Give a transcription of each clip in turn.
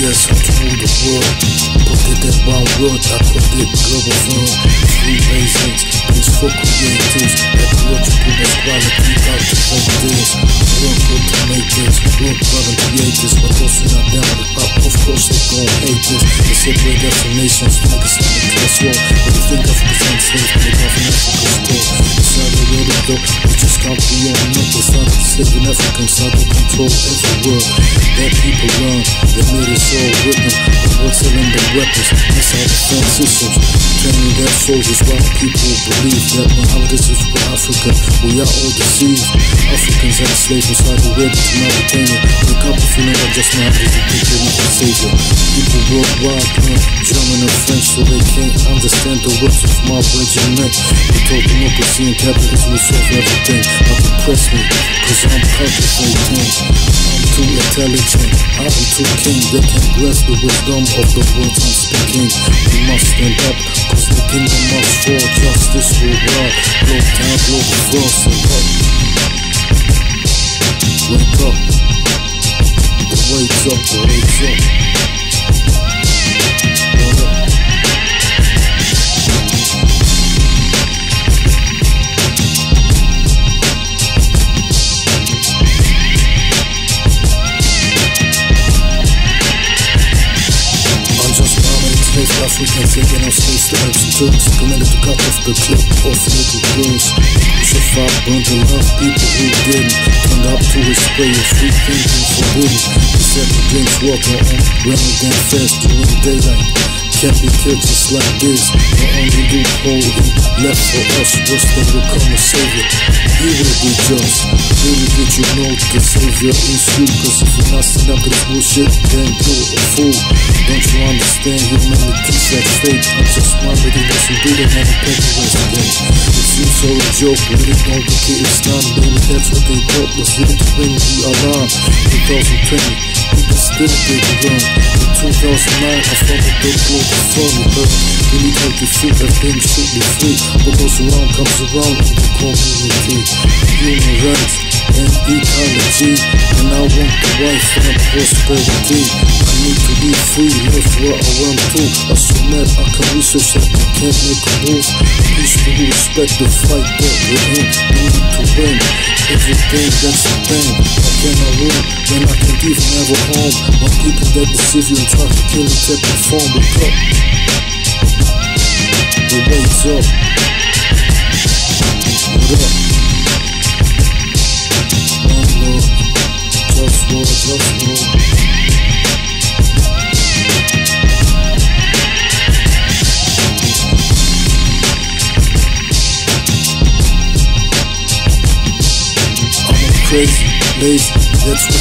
world. Put it in one word, I call it Globalfirm. Three basics, peaceful creatives, ecological quality, culture this. Work good to make this, work and create this, but also not down with pop. Of course they gon' hate this. They separate definitions, niggas in the class war. But you think Africa's enslaved, they come from Africa's core. It's not a real though, we just can't be on numbers. Not enslaving Africans, how they control every world. That people all with them. But we're selling them weapons, that's our defense systems. Training their soldiers while people believe that when is for Africa, we are all deceived. Africans are enslaved inside the web to Mauritania. Wake up if you know just now is the people not the. People worldwide learn German and French so they can't understand the words of my regiment. They told democracy and capitalism will solve everything. But depress me, cause I'm cultivating. I'm too intelligent, I am too keen. They can't grasp the wisdom of the words I'm speaking. We must stand up, cause the kingdom must fall. Justice will rise, blow down, blow frost and up. Wake up, the wake's up, the wake's up. And Turks Committed to cut off the clip of little girls Crucified, burned to love people who didn't Turned up to his spray of free thinking forbidden He said the drinks water on running damn fast during daylight can't be killed just like this. The only loophole he left for us was to become a savior. He will be just. Really did you know the savior is you? Cause if you're not up to this bullshit, then you're a fool. Don't you understand You're making humanity's at stake? I'm just wanted to let some breathing and a paperweight again. It seems all a joke, but it don't look it, it's not, baby. That's what they thought was here to bring the alarm. 2020, people still didn't run. In 2009, I with the global fun, but we need healthy food, everything should be free. What goes around comes around in the community. Human rights and ecology, and I want the wife and prosperity. I need to be free, live where I want to. I so I can research that I can't make a move. Peaceful respect the fight that we're in. We need to win. Everything that's a thing. I can I win when I can't even have a home? When people that deceive you and try to kill you take the phone, wake up. The wait's up. What up? One love, just just.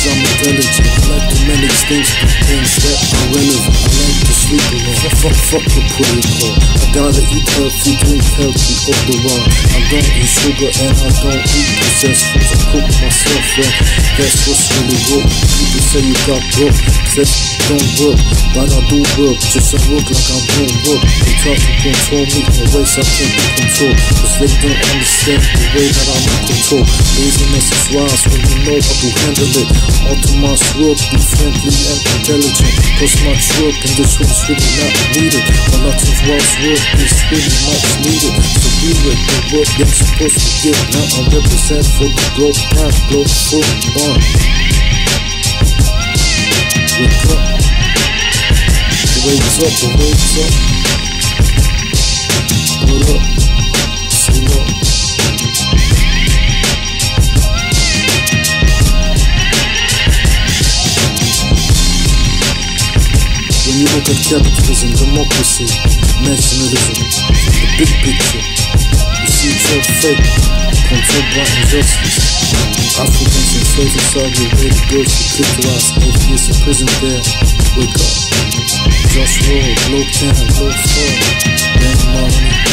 I'm intelligent. I like to manage things, things that are relevant. I like to sleep alone. Fuck, fuck, the protocol. I gotta eat healthy, drink healthy, all the while. I don't eat sugar and I don't eat processed foods. I cook myself right. That's what's really good. People say you got broke, said don't work. But I do work, just I work like I'm doing work. They try to control me in ways I can't be controlled. Cause they don't understand the way that I'm in control. Laziness is wise when you know how to handle it. All to my work, be friendly and intelligent. Cause my work in this is really not needed. A lot of wise work is really much needed. So be with the work that's supposed to get. Now I represent for the growth, path, growth, full bond. Wake up. The wake's up, the wake's up. What up? Say what? When you look at democracy, nationalism, the big picture, you see all fake, controlled by injustice. Africans enslaved in Saudi Arabia, girls were clitorized, atheists in prison there. Wake up. Just roll, low town, low fall. Bank money,